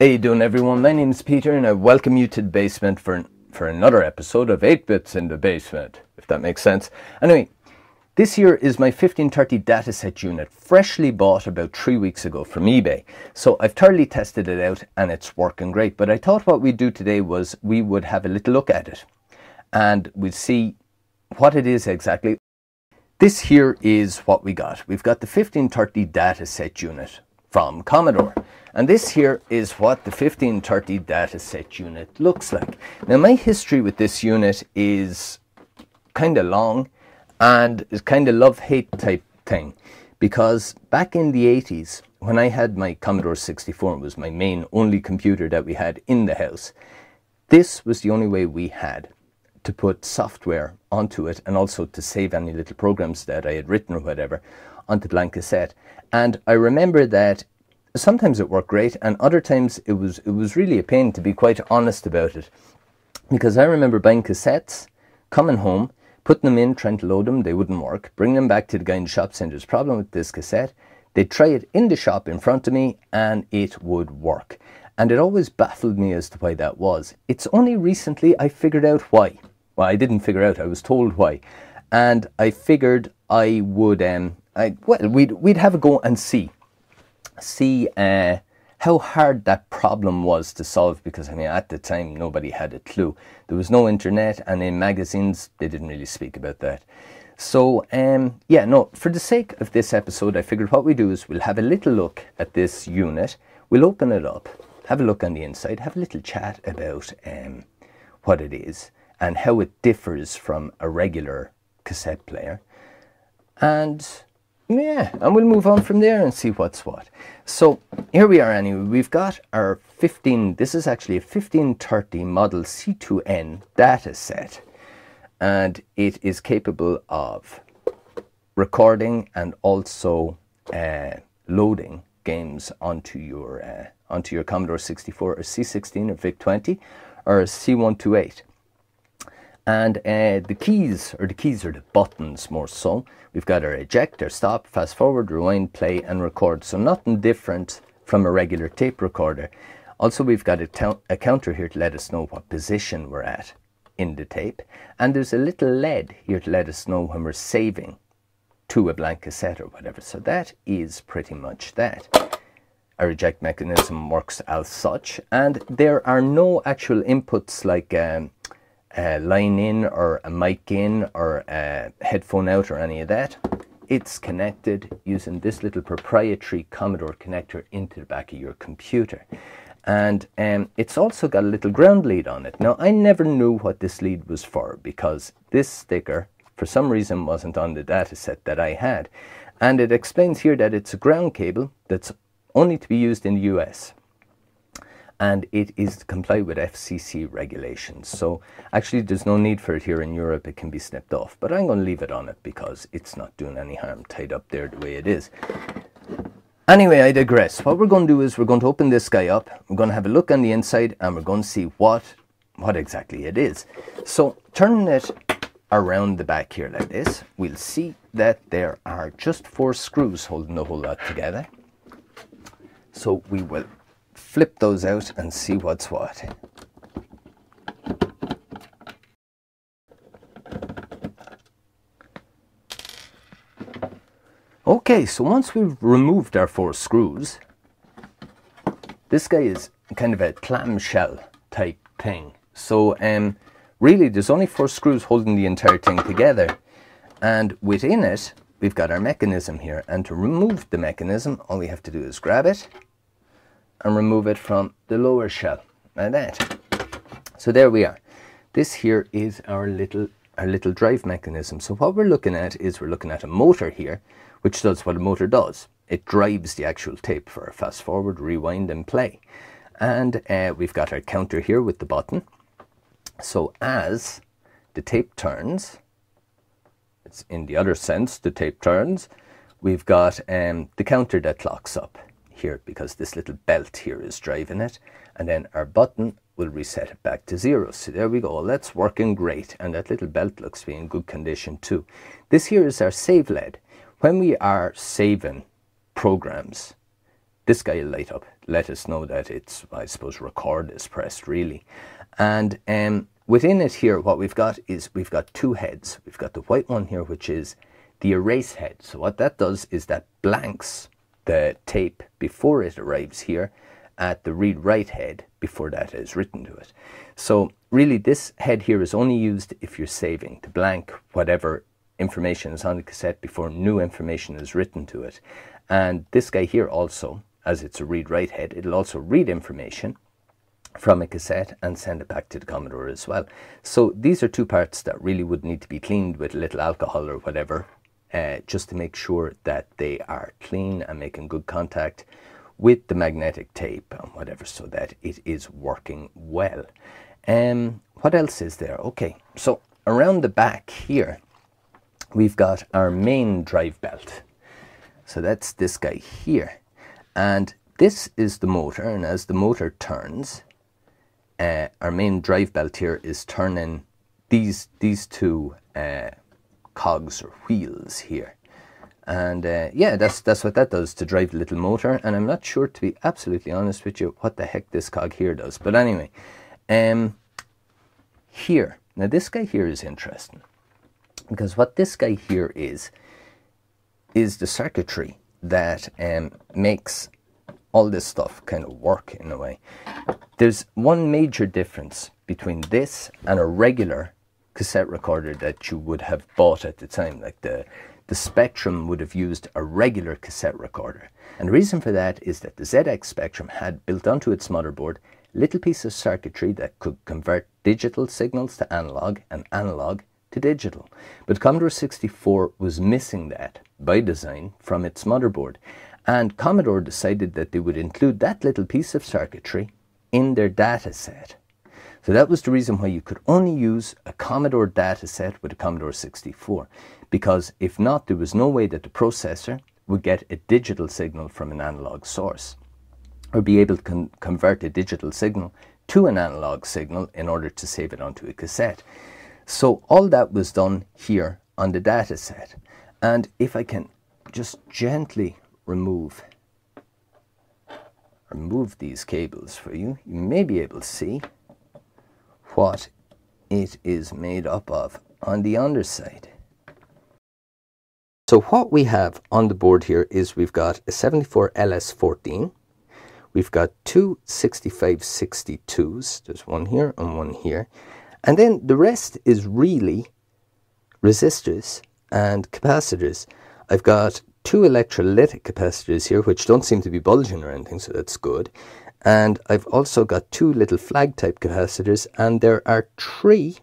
How you doing everyone? My name is Peter and I welcome you to the basement for, for another episode of 8 Bits in the Basement, if that makes sense. Anyway, this here is my 1530 datassette unit, freshly bought about three weeks ago from eBay. So I've thoroughly tested it out and it's working great. But I thought what we'd do today was we would have a little look at it and we'd see what it is exactly. This here is what we got. We've got the 1530 datassette unit from Commodore. And this here is what the 1530 datassette unit looks like. Now my history with this unit is kind of long and is kind of love-hate type thing because back in the 80s when I had my Commodore 64 it was my main only computer that we had in the house this was the only way we had to put software onto it and also to save any little programs that I had written or whatever onto blank cassette. And I remember that sometimes it worked great and other times it was it was really a pain to be quite honest about it. Because I remember buying cassettes coming home putting them in trying to load them they wouldn't work bring them back to the guy in the shop saying there's a problem with this cassette. They'd try it in the shop in front of me and it would work. And it always baffled me as to why that was. It's only recently I figured out why. Well I didn't figure out I was told why. And I figured I would um I well we'd we'd have a go and see see uh, how hard that problem was to solve because I mean at the time nobody had a clue. There was no internet and in magazines they didn't really speak about that. So um, yeah, no, for the sake of this episode I figured what we do is we'll have a little look at this unit, we'll open it up, have a look on the inside, have a little chat about um, what it is and how it differs from a regular cassette player. And yeah, and we'll move on from there and see what's what. So here we are anyway. We've got our 15, this is actually a 1530 model C2N datassette. And it is capable of recording and also uh, loading games onto your uh, onto your Commodore 64 or C16 or VIC-20 or C128. And uh, the keys, or the keys are the buttons more so. We've got our eject, our stop, fast forward, rewind, play, and record. So nothing different from a regular tape recorder. Also, we've got a, a counter here to let us know what position we're at in the tape. And there's a little LED here to let us know when we're saving to a blank cassette or whatever. So that is pretty much that. Our eject mechanism works as such, and there are no actual inputs like um, a line in or a mic in or a headphone out or any of that. It's connected using this little proprietary Commodore connector into the back of your computer. And um, it's also got a little ground lead on it. Now, I never knew what this lead was for because this sticker, for some reason, wasn't on the datassette that I had. And it explains here that it's a ground cable that's only to be used in the US and it is to comply with FCC regulations. So actually there's no need for it here in Europe, it can be snipped off, but I'm going to leave it on it because it's not doing any harm tied up there the way it is. Anyway, I digress. What we're going to do is we're going to open this guy up, we're going to have a look on the inside and we're going to see what, what exactly it is. So turning it around the back here like this, we'll see that there are just four screws holding the whole lot together. So we will flip those out and see what's what. Okay, so once we've removed our four screws, this guy is kind of a clamshell type thing. So um, really there's only four screws holding the entire thing together. And within it, we've got our mechanism here. And to remove the mechanism, all we have to do is grab it and remove it from the lower shell like that. So there we are. This here is our little our little drive mechanism. So what we're looking at is we're looking at a motor here, which does what a motor does. It drives the actual tape for fast forward, rewind and play. And uh, we've got our counter here with the button. So as the tape turns, it's in the other sense, the tape turns, we've got um, the counter that clocks up here because this little belt here is driving it and then our button will reset it back to zero. So there we go. That's working great. And that little belt looks to be in good condition too. This here is our save LED. When we are saving programs, this guy will light up, let us know that it's, I suppose, record is pressed really. And um, within it here, what we've got is we've got two heads. We've got the white one here, which is the erase head. So what that does is that blanks the tape before it arrives here at the read write head before that is written to it. So really this head here is only used if you're saving to blank whatever information is on the cassette before new information is written to it. And this guy here also, as it's a read write head, it'll also read information from a cassette and send it back to the Commodore as well. So these are two parts that really would need to be cleaned with a little alcohol or whatever uh, just to make sure that they are clean and making good contact with the magnetic tape and whatever so that it is working well. Um, what else is there? Okay, so around the back here, we've got our main drive belt. So that's this guy here. And this is the motor, and as the motor turns, uh, our main drive belt here is turning these, these two uh, cogs or wheels here. And uh, yeah, that's that's what that does to drive the little motor. And I'm not sure, to be absolutely honest with you, what the heck this cog here does. But anyway, um, here now this guy here is interesting because what this guy here is is the circuitry that um, makes all this stuff kind of work in a way. There's one major difference between this and a regular cassette recorder that you would have bought at the time, like the the Spectrum would have used a regular cassette recorder. And the reason for that is that the ZX Spectrum had built onto its motherboard little piece of circuitry that could convert digital signals to analog and analog to digital. But Commodore 64 was missing that by design from its motherboard. And Commodore decided that they would include that little piece of circuitry in their datassette. So that was the reason why you could only use a Commodore datassette with a Commodore 64, because if not, there was no way that the processor would get a digital signal from an analog source, or be able to con convert a digital signal to an analog signal in order to save it onto a cassette. So all that was done here on the datassette. And if I can just gently remove remove these cables for you, you may be able to see what it is made up of on the underside. So what we have on the board here is we've got a 74 LS14, we've got two 6562s, there's one here and one here, and then the rest is really resistors and capacitors. I've got two electrolytic capacitors here, which don't seem to be bulging or anything, so that's good. And I've also got two little flag type capacitors, and there are three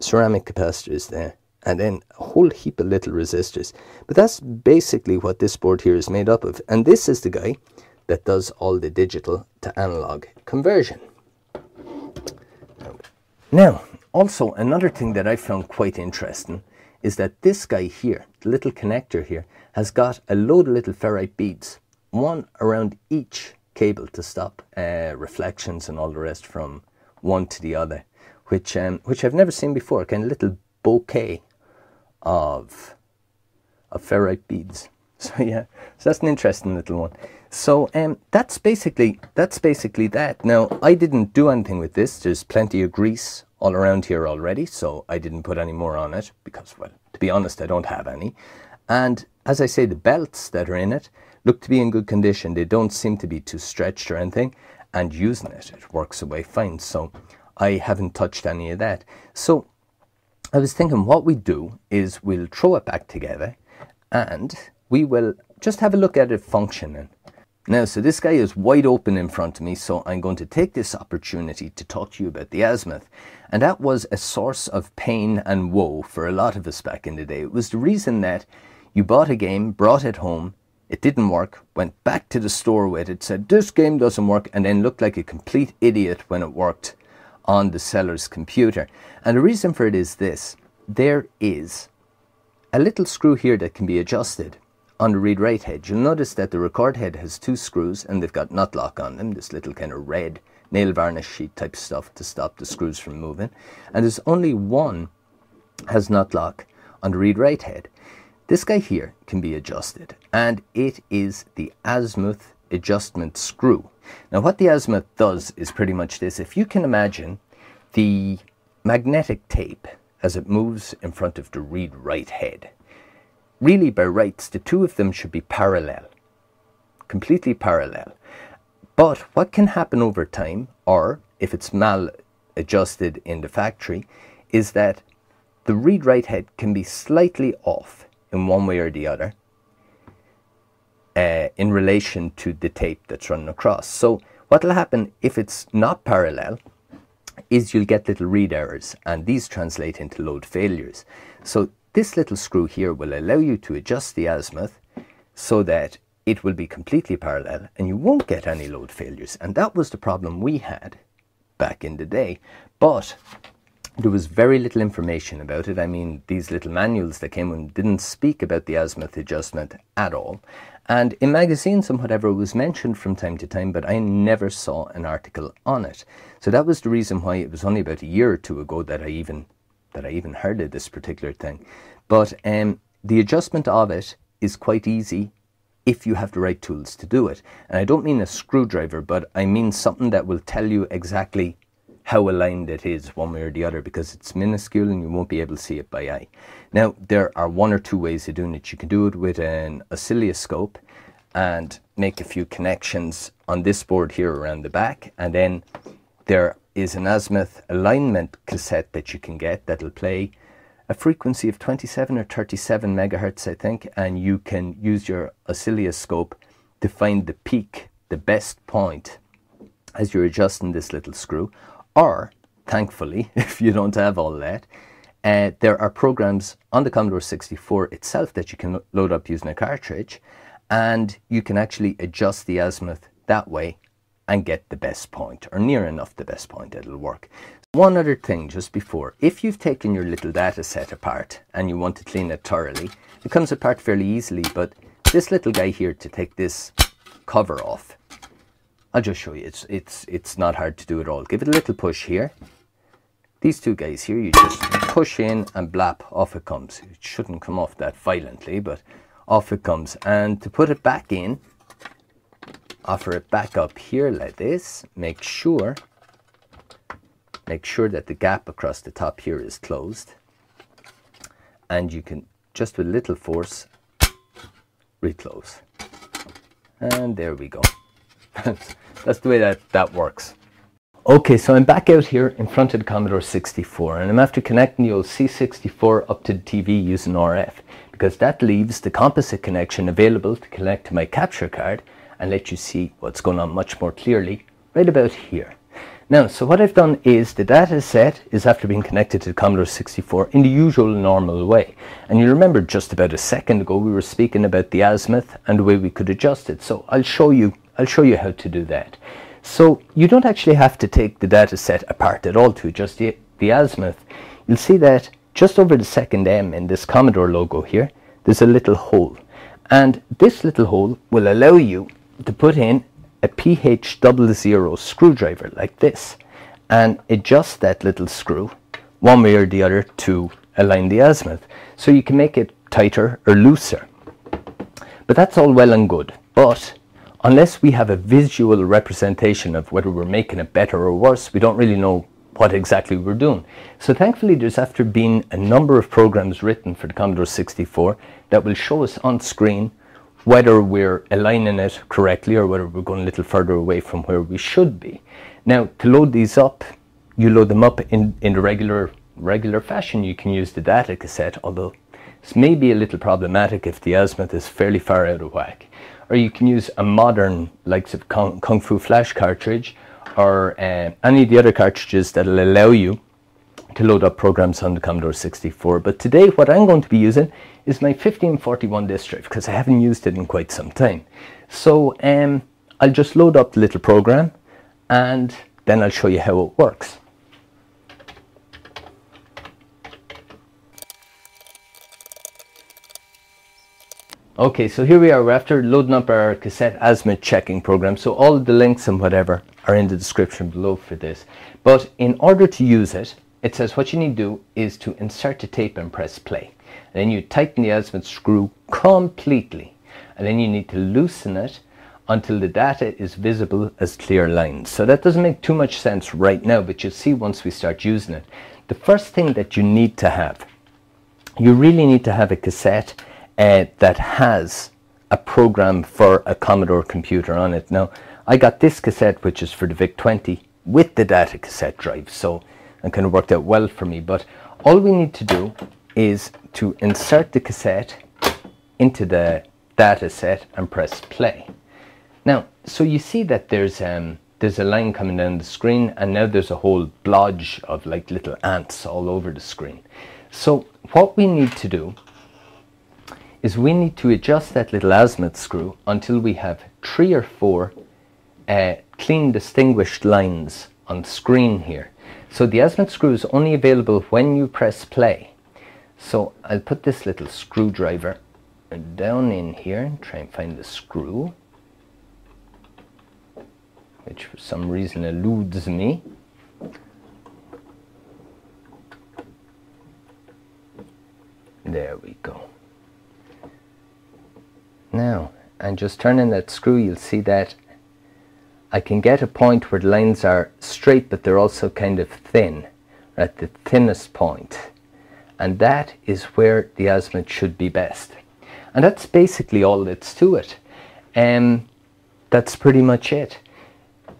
ceramic capacitors there, and then a whole heap of little resistors. But that's basically what this board here is made up of. And this is the guy that does all the digital to analog conversion. Now, also another thing that I found quite interesting is that this guy here, the little connector here, has got a load of little ferrite beads, one around each cable to stop uh, reflections and all the rest from one to the other, which um, which I've never seen before. Kind of little bouquet of of ferrite beads. So yeah, so that's an interesting little one. So um, that's basically that's basically that. Now I didn't do anything with this. There's plenty of grease all around here already, so I didn't put any more on it because, well, to be honest, I don't have any. And as I say, the belts that are in it, look to be in good condition. They don't seem to be too stretched or anything. And using it, it works away fine. So I haven't touched any of that. So I was thinking what we do is we'll throw it back together and we will just have a look at it functioning. Now, so this guy is wide open in front of me, so I'm going to take this opportunity to talk to you about the azimuth. And that was a source of pain and woe for a lot of us back in the day. It was the reason that you bought a game, brought it home, it didn't work, went back to the store with it, said, This game doesn't work, and then looked like a complete idiot when it worked on the seller's computer. And the reason for it is this there is a little screw here that can be adjusted on the read write head. You'll notice that the record head has two screws and they've got nut lock on them, this little kind of red nail varnish sheet type stuff to stop the screws from moving. And there's only one has nut lock on the read write head. This guy here can be adjusted and it is the azimuth adjustment screw. Now what the azimuth does is pretty much this. If you can imagine the magnetic tape as it moves in front of the read write head. Really by rights the two of them should be parallel, completely parallel. But what can happen over time or if it's mal adjusted in the factory is that the read write head can be slightly off in one way or the other uh, in relation to the tape that's running across. So what will happen if it's not parallel is you'll get little read errors and these translate into load failures. So this little screw here will allow you to adjust the azimuth so that it will be completely parallel and you won't get any load failures. And that was the problem we had back in the day. But there was very little information about it. I mean, these little manuals that came in didn't speak about the azimuth adjustment at all. And in magazines and whatever it was mentioned from time to time, but I never saw an article on it. So that was the reason why it was only about a year or two ago that I even that I even heard of this particular thing. But um, the adjustment of it is quite easy if you have the right tools to do it. And I don't mean a screwdriver, but I mean something that will tell you exactly how aligned it is one way or the other because it's minuscule and you won't be able to see it by eye. Now, there are one or two ways of doing it. You can do it with an oscilloscope and make a few connections on this board here around the back. And then there is an azimuth alignment cassette that you can get that'll play a frequency of 27 or 37 megahertz, I think, and you can use your oscilloscope to find the peak, the best point as you're adjusting this little screw. Or, thankfully, if you don't have all that, uh, there are programs on the Commodore 64 itself that you can load up using a cartridge, and you can actually adjust the azimuth that way and get the best point, or near enough the best point, it'll work. One other thing just before, if you've taken your little datassette apart and you want to clean it thoroughly, it comes apart fairly easily, but this little guy here to take this cover off, I'll just show you. It's, it's, it's not hard to do at all. Give it a little push here. These two guys here, you just push in and blap, off it comes. It shouldn't come off that violently, but off it comes. And to put it back in, offer it back up here like this. Make sure, make sure that the gap across the top here is closed. And you can, just with a little force, reclose. And there we go. That's the way that that works. Okay, so I'm back out here in front of the Commodore 64 and I'm after connecting the old C64 up to the TV using RF because that leaves the composite connection available to connect to my capture card and let you see what's going on much more clearly right about here. Now, so what I've done is the datassette is after being connected to the Commodore 64 in the usual normal way. And you remember just about a second ago we were speaking about the azimuth and the way we could adjust it. So I'll show you I'll show you how to do that. So you don't actually have to take the datassette apart at all to adjust the, the azimuth. You'll see that just over the second M in this Commodore logo here, there's a little hole. And this little hole will allow you to put in a PH00 screwdriver like this and adjust that little screw one way or the other to align the azimuth. So you can make it tighter or looser. But that's all well and good. But unless we have a visual representation of whether we're making it better or worse, we don't really know what exactly we're doing. So thankfully there's after been a number of programs written for the Commodore 64 that will show us on screen whether we're aligning it correctly or whether we're going a little further away from where we should be. Now to load these up, you load them up in, in the regular regular fashion. You can use the data cassette, although this may be a little problematic if the azimuth is fairly far out of whack or you can use a modern likes of Kung, Kung Fu Flash cartridge or uh, any of the other cartridges that will allow you to load up programs on the Commodore 64. But today what I'm going to be using is my 1541 disk drive because I haven't used it in quite some time. So um, I'll just load up the little program and then I'll show you how it works. Okay, so here we are. We're after loading up our cassette azimuth checking program. So all the links and whatever are in the description below for this. But in order to use it, it says what you need to do is to insert the tape and press play. And then you tighten the azimuth screw completely. And then you need to loosen it until the data is visible as clear lines. So that doesn't make too much sense right now, but you'll see once we start using it. The first thing that you need to have, you really need to have a cassette uh, that has a program for a Commodore computer on it. Now, I got this cassette, which is for the VIC-20, with the data cassette drive, so it kind of worked out well for me. But all we need to do is to insert the cassette into the datassette and press play. Now, so you see that there's um, there's a line coming down the screen and now there's a whole blodge of like little ants all over the screen. So what we need to do is we need to adjust that little azimuth screw until we have three or four uh, clean distinguished lines on screen here. So the azimuth screw is only available when you press play. So I'll put this little screwdriver down in here and try and find the screw which for some reason eludes me. There we go. Now, and just turning that screw, you'll see that I can get a point where the lines are straight, but they're also kind of thin, at the thinnest point. And that is where the azimuth should be best. And that's basically all that's to it. Um, that's pretty much it.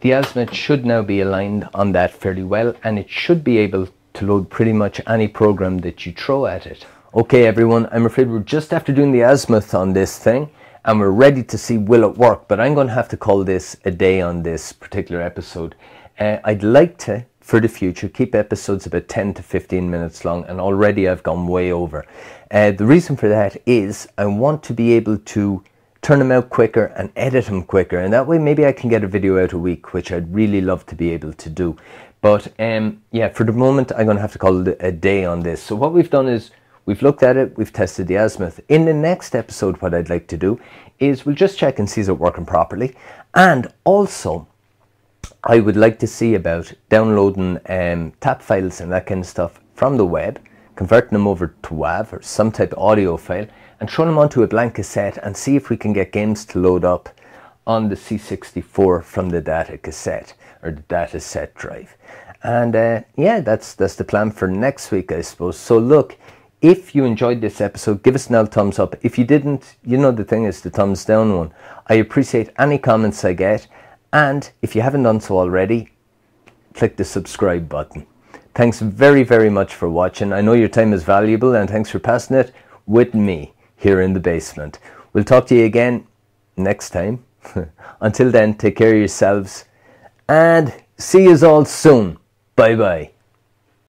The azimuth should now be aligned on that fairly well and it should be able to load pretty much any program that you throw at it. Okay everyone, I'm afraid we're just after doing the azimuth on this thing and we're ready to see will it work but I'm going to have to call this a day on this particular episode. Uh, I'd like to for the future keep episodes about 10 to 15 minutes long and already I've gone way over. Uh, the reason for that is I want to be able to turn them out quicker and edit them quicker and that way maybe I can get a video out a week which I'd really love to be able to do but um, yeah for the moment I'm going to have to call it a day on this so what we've done is we've looked at it we've tested the azimuth in the next episode what I'd like to do is we'll just check and see is it working properly and also I would like to see about downloading um, tap files and that kind of stuff from the web converting them over to WAV or some type of audio file and throw them onto a blank cassette and see if we can get games to load up on the C64 from the data cassette or the datassette drive. And uh, yeah, that's that's the plan for next week, I suppose. So look, if you enjoyed this episode, give us old thumbs up. If you didn't, you know the thing is the thumbs down one. I appreciate any comments I get. And if you haven't done so already, click the subscribe button. Thanks very, very much for watching. I know your time is valuable and thanks for passing it with me here in the basement. We'll talk to you again next time. Until then, take care of yourselves and see you all soon. Bye bye.